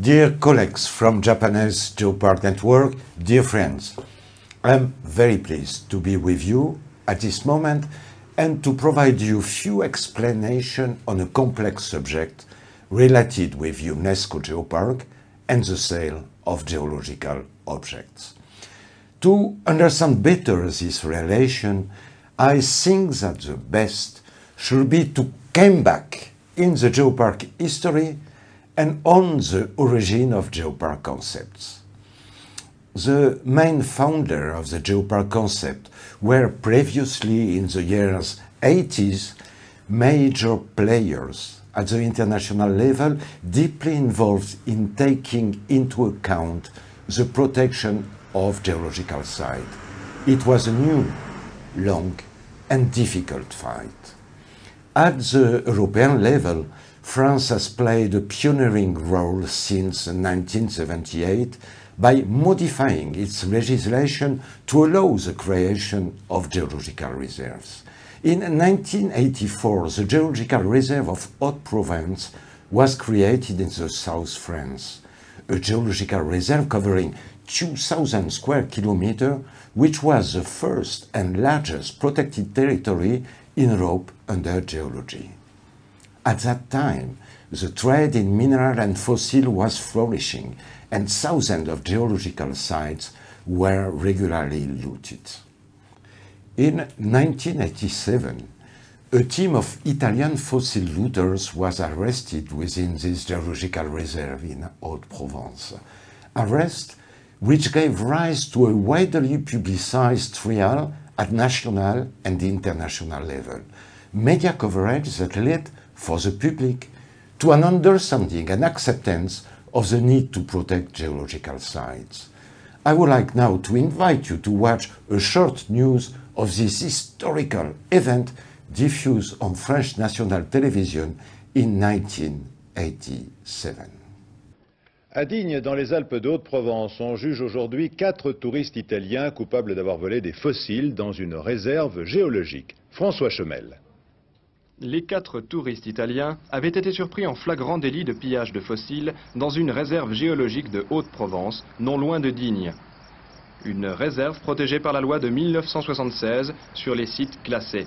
Dear colleagues from Japanese Geopark Network, dear friends, I'm very pleased to be with you at this moment and to provide you few explanation on a complex subject related with UNESCO Geopark and the sale of geological objects. To understand better this relation, I think that the best should be to come back in the geopark history and on the origin of geopark concepts. The main founder of the geopark concept were previously in the years 80s major players at the international level deeply involved in taking into account the protection of geological site. It was a new, long and difficult fight. At the European level, France has played a pioneering role since 1978 by modifying its legislation to allow the creation of geological reserves. In 1984, the Geological Reserve of Haute-Provence was created in the South France, a geological reserve covering 2,000 square kilometers, which was the first and largest protected territory in Europe under geology. At that time, the trade in mineral and fossil was flourishing, and thousands of geological sites were regularly looted. In 1987, a team of Italian fossil looters was arrested within this geological reserve in Haute-Provence. Arrest which gave rise to a widely publicized trial at national and international level. Media coverage that led for the public to an understanding and acceptance of the need to protect geological sites. I would like now to invite you to watch a short news of this historical event diffused on French national television in 1987. À Digne, dans les Alpes de Haute-Provence, on juge aujourd'hui quatre touristes italiens coupables d'avoir volé des fossiles dans une réserve géologique. François Chemel. Les quatre touristes italiens avaient été surpris en flagrant délit de pillage de fossiles dans une réserve géologique de Haute-Provence, non loin de Digne. Une réserve protégée par la loi de 1976 sur les sites classés.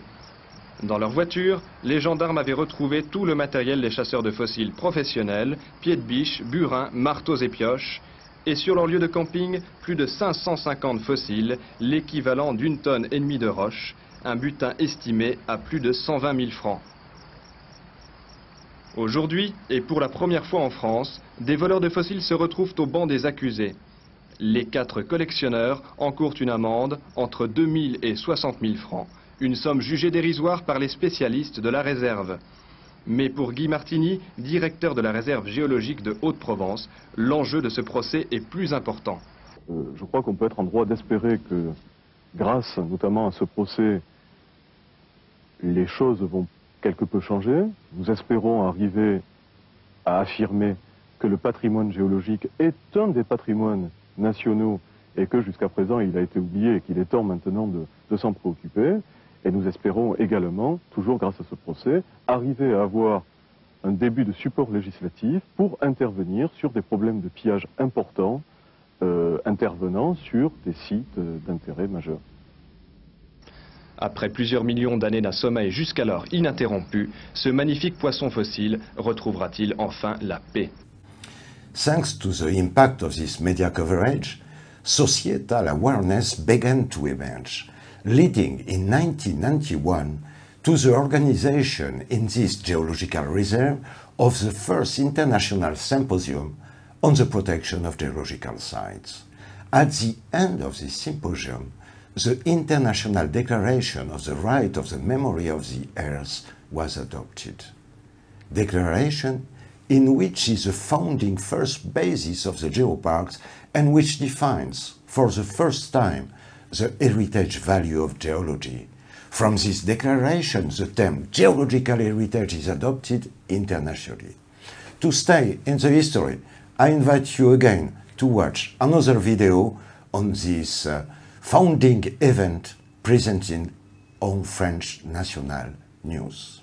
Dans leur voiture, les gendarmes avaient retrouvé tout le matériel des chasseurs de fossiles professionnels, pieds de biche, burins, marteaux et pioches, et sur leur lieu de camping, plus de 550 fossiles, l'équivalent d'une tonne et demie de roche, un butin estimé à plus de 120 000 francs. Aujourd'hui, et pour la première fois en France, des voleurs de fossiles se retrouvent au banc des accusés. Les quatre collectionneurs encourent une amende entre 2 000 et 60 000 francs, une somme jugée dérisoire par les spécialistes de la réserve. Mais pour Guy Martini, directeur de la réserve géologique de Haute-Provence, l'enjeu de ce procès est plus important. Euh, je crois qu'on peut être en droit d'espérer que, grâce notamment à ce procès, les choses vont quelque peu changer. Nous espérons arriver à affirmer que le patrimoine géologique est un des patrimoines nationaux et que jusqu'à présent il a été oublié et qu'il est temps maintenant de, s'en préoccuper. Et nous espérons également, toujours grâce à ce procès, arriver à avoir un début de support législatif pour intervenir sur des problèmes de pillage importants euh, intervenant sur des sites euh, d'intérêt majeur. Après plusieurs millions d'années d'un sommeil jusqu'alors ininterrompu, ce magnifique poisson fossile retrouvera-t-il enfin la paix? Thanks to the impact of this media coverage, societal awareness began to emerge, leading in 1991 to the organization in this geological reserve of the first international symposium on the protection of geological sites. At the end of this symposium, the International Declaration of the Right of the Memory of the Earth was adopted. Declaration in which is the founding first basis of the geoparks and which defines for the first time the heritage value of geology. From this declaration, the term geological heritage is adopted internationally. To stay in the history, I invite you again to watch another video on this uh, founding event presented on French National News.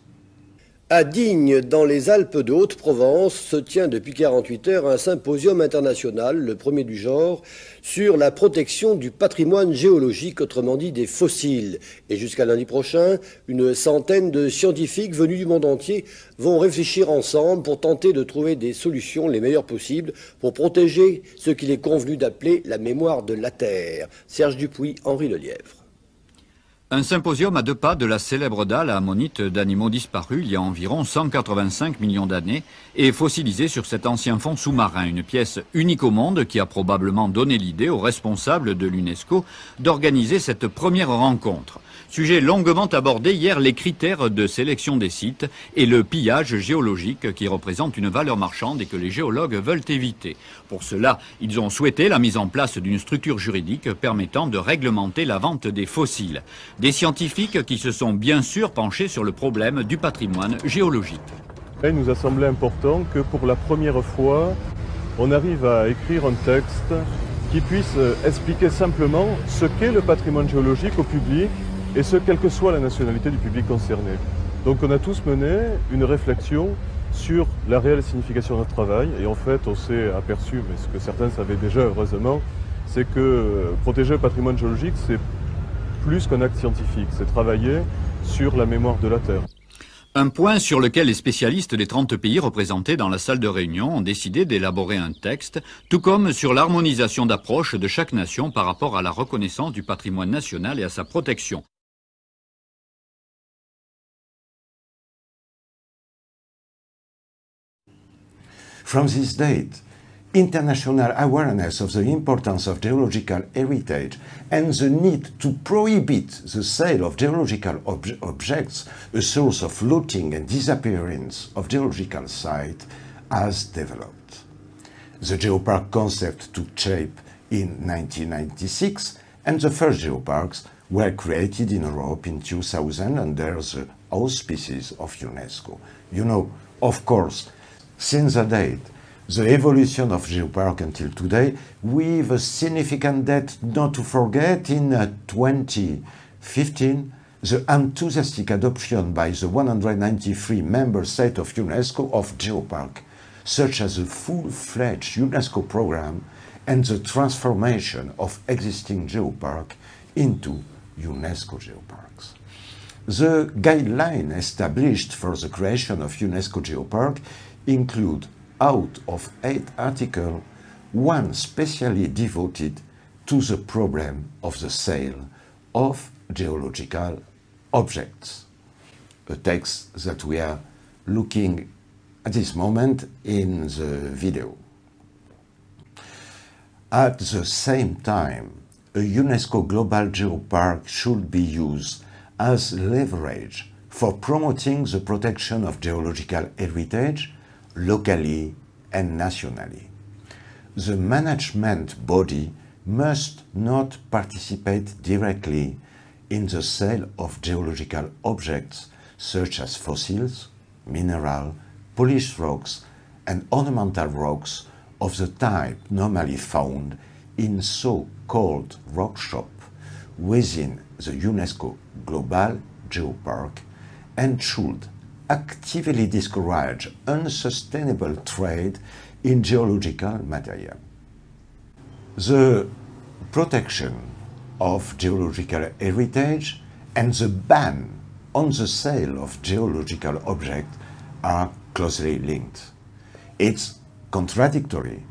À Digne, dans les Alpes de Haute-Provence, se tient depuis 48 heures un symposium international, le premier du genre, sur la protection du patrimoine géologique, autrement dit des fossiles. Et jusqu'à lundi prochain, une centaine de scientifiques venus du monde entier vont réfléchir ensemble pour tenter de trouver des solutions les meilleures possibles pour protéger ce qu'il est convenu d'appeler la mémoire de la Terre. Serge Dupuis, Henri Lelièvre. Un symposium à deux pas de la célèbre dalle à ammonite d'animaux disparus il y a environ 185 millions d'années et fossilisé sur cet ancien fond sous-marin, une pièce unique au monde qui a probablement donné l'idée aux responsables de l'UNESCO d'organiser cette première rencontre. Sujet longuement abordé hier, les critères de sélection des sites et le pillage géologique qui représente une valeur marchande et que les géologues veulent éviter. Pour cela, ils ont souhaité la mise en place d'une structure juridique permettant de réglementer la vente des fossiles. Des scientifiques qui se sont bien sûr penchés sur le problème du patrimoine géologique. Il nous a semblé important que pour la première fois, on arrive à écrire un texte qui puisse expliquer simplement ce qu'est le patrimoine géologique au public et ce, quelle que soit la nationalité du public concerné. Donc on a tous mené une réflexion sur la réelle signification de notre travail, et en fait on s'est aperçu, mais ce que certains savaient déjà heureusement, c'est que protéger le patrimoine géologique, c'est plus qu'un acte scientifique, c'est travailler sur la mémoire de la Terre. Un point sur lequel les spécialistes des 30 pays représentés dans la salle de réunion ont décidé d'élaborer un texte, tout comme sur l'harmonisation d'approche de chaque nation par rapport à la reconnaissance du patrimoine national et à sa protection. From this date, international awareness of the importance of geological heritage and the need to prohibit the sale of geological ob objects, a source of looting and disappearance of geological sites, has developed. The geopark concept took shape in 1996 and the first geoparks were created in Europe in 2000 under the auspices of UNESCO. You know, of course, since that date, the evolution of Geopark until today, with a significant debt not to forget in uh, 2015, the enthusiastic adoption by the 193 member states of UNESCO of Geopark, such as a full-fledged UNESCO program and the transformation of existing geopark into UNESCO geoparks. The guideline established for the creation of UNESCO geopark include out of eight articles, one specially devoted to the problem of the sale of geological objects. A text that we are looking at this moment in the video. At the same time, a UNESCO Global Geopark should be used as leverage for promoting the protection of geological heritage locally and nationally. The management body must not participate directly in the sale of geological objects such as fossils, mineral, polished rocks and ornamental rocks of the type normally found in so-called rock shop within the UNESCO Global Geopark and should actively discourage unsustainable trade in geological material. The protection of geological heritage and the ban on the sale of geological objects are closely linked. It's contradictory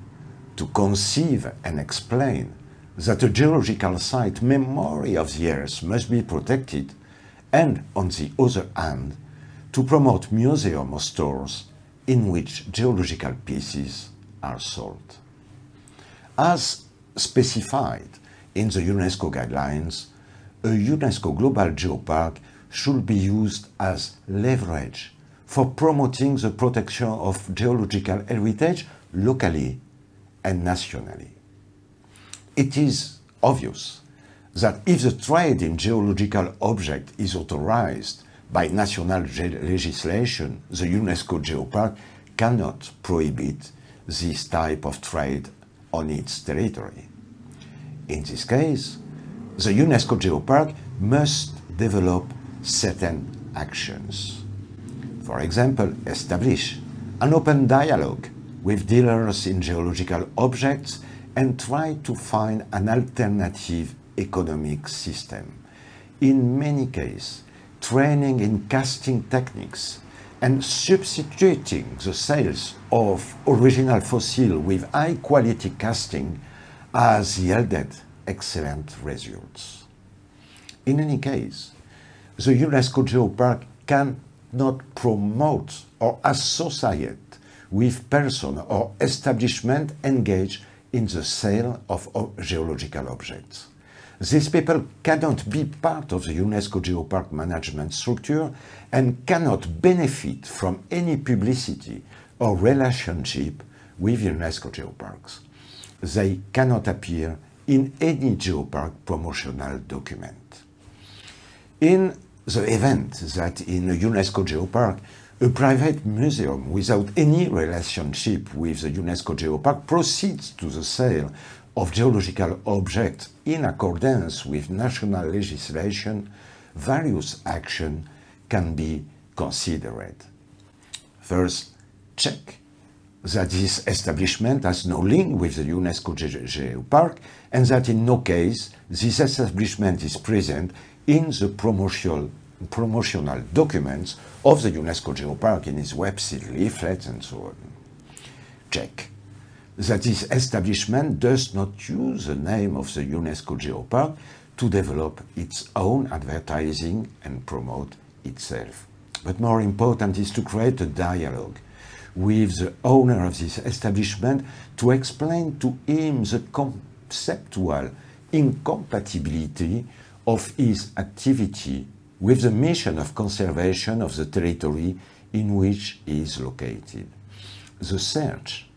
to conceive and explain that a geological site memory of the earth must be protected and, on the other hand, to promote museum or stores in which geological pieces are sold. As specified in the UNESCO guidelines, a UNESCO Global Geopark should be used as leverage for promoting the protection of geological heritage locally and nationally. It is obvious that if the trade in geological objects is authorized by national legislation, the UNESCO Geopark cannot prohibit this type of trade on its territory. In this case, the UNESCO Geopark must develop certain actions. For example, establish an open dialogue with dealers in geological objects and try to find an alternative economic system. In many cases, training in casting techniques and substituting the sales of original fossil with high quality casting has yielded excellent results. In any case, the UNESCO Geopark cannot promote or associate with person or establishment engaged in the sale of geological objects. These people cannot be part of the UNESCO Geopark management structure and cannot benefit from any publicity or relationship with UNESCO Geoparks. They cannot appear in any geopark promotional document. In the event that in a UNESCO Geopark a private museum without any relationship with the UNESCO Geopark proceeds to the sale of geological objects in accordance with national legislation, various actions can be considered. First, check that this establishment has no link with the UNESCO Geopark and that in no case this establishment is present in the promotional promotional documents of the UNESCO Geopark in its website, leaflets, and so on. Check that this establishment does not use the name of the UNESCO Geopark to develop its own advertising and promote itself. But more important is to create a dialogue with the owner of this establishment to explain to him the conceptual incompatibility of his activity with the mission of conservation of the territory in which he is located. The search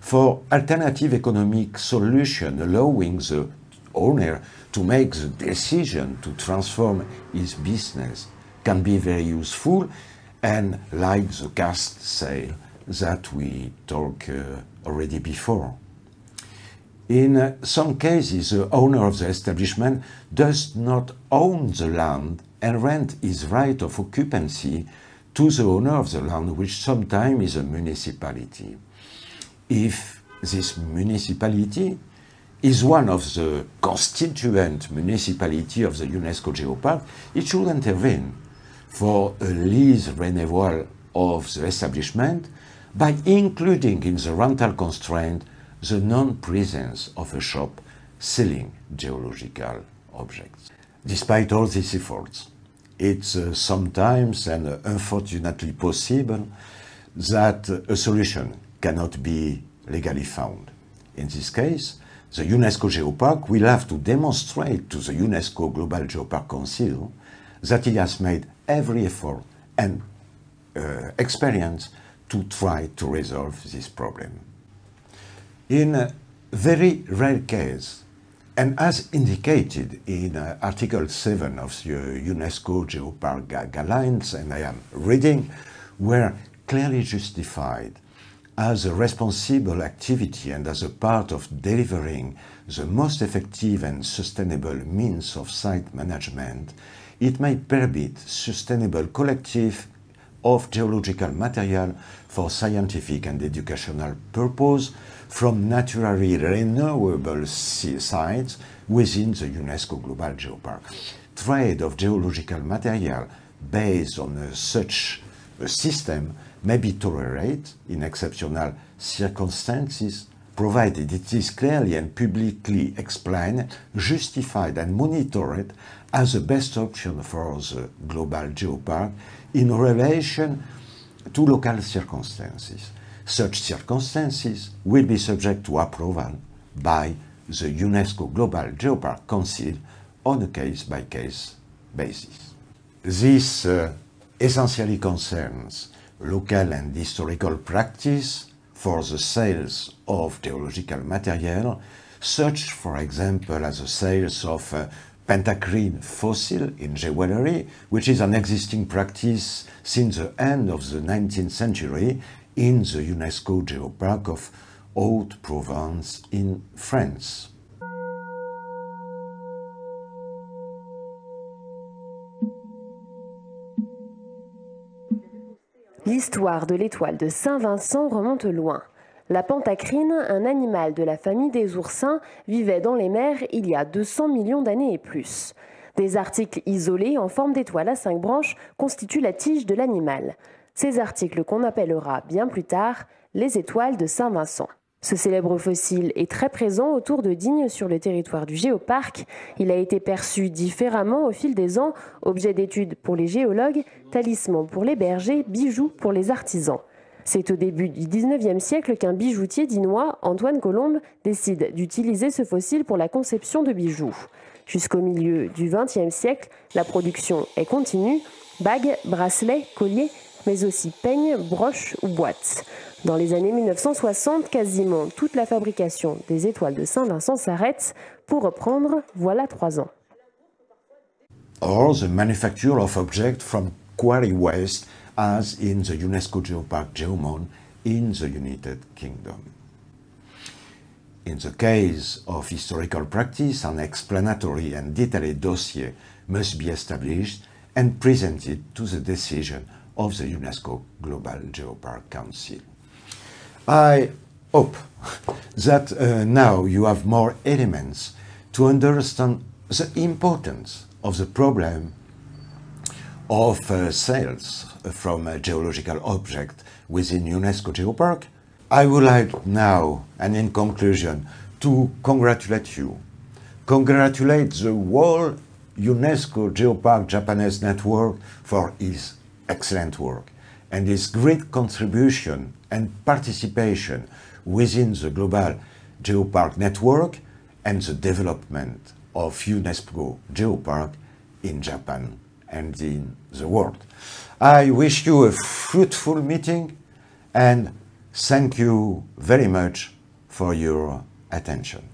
for alternative economic solution allowing the owner to make the decision to transform his business can be very useful and like the cast sale that we talked uh, already before. In some cases, the owner of the establishment does not own the land and rent his right of occupancy to the owner of the land, which sometimes is a municipality. If this municipality is one of the constituent municipality of the UNESCO Geopark, it should intervene for a lease renewal of the establishment by including in the rental constraint the non-presence of a shop selling geological objects. Despite all these efforts, it's uh, sometimes and uh, unfortunately possible that a solution cannot be legally found. In this case, the UNESCO Geopark will have to demonstrate to the UNESCO Global Geopark Council that it has made every effort and uh, experience to try to resolve this problem. In a very rare case, and as indicated in uh, Article 7 of the UNESCO Geopark Guidelines, and I am reading, were clearly justified as a responsible activity and as a part of delivering the most effective and sustainable means of site management, it may permit sustainable collective of geological material for scientific and educational purpose from naturally renewable sites within the UNESCO Global Geopark. Trade of geological material based on such a system may be tolerated in exceptional circumstances, provided it is clearly and publicly explained, justified and monitored as the best option for the global geopark in relation to local circumstances. Such circumstances will be subject to approval by the UNESCO Global Geopark Council on a case-by-case -case basis. This uh, essentially concerns local and historical practice for the sales of geological material, such, for example, as the sales of uh, pentacrine fossil in jewelry, which is an existing practice since the end of the 19th century in the UNESCO Geopark of Haute-Provence in France. L'histoire de l'étoile de Saint-Vincent remonte loin. La pantacrine, un animal de la famille des oursins, vivait dans les mers il y a 200 millions d'années et plus. Des articles isolés en forme d'étoile à cinq branches constituent la tige de l'animal. Ces articles qu'on appellera bien plus tard les étoiles de Saint-Vincent. Ce célèbre fossile est très présent autour de Digne sur le territoire du géoparc. Il a été perçu différemment au fil des ans, objet d'étude pour les géologues, talisman pour les bergers, bijou pour les artisans. C'est au début du 19e siècle qu'un bijoutier dinois, Antoine Colombe, décide d'utiliser ce fossile pour la conception de bijoux. Jusqu'au milieu du XXe siècle, la production est continue, bagues, bracelets, colliers, mais aussi peignes, broches ou boîtes. Dans les années 1960, quasiment toute la fabrication des étoiles de Saint-Vincent s'arrête. Pour reprendre, voilà trois ans. Or the manufacture of objects from quarry waste as in the UNESCO Geopark Geomon in the United Kingdom. In the case of historical practice, an explanatory and detailed dossier must be established and presented to the decision of the UNESCO Global Geopark Council. I hope that uh, now you have more elements to understand the importance of the problem of uh, sales from a geological object within UNESCO Geopark. I would like now, and in conclusion, to congratulate you, congratulate the whole UNESCO Geopark Japanese network for its excellent work and his great contribution and participation within the global geopark network and the development of UNESCO Geopark in Japan and in the world. I wish you a fruitful meeting and thank you very much for your attention.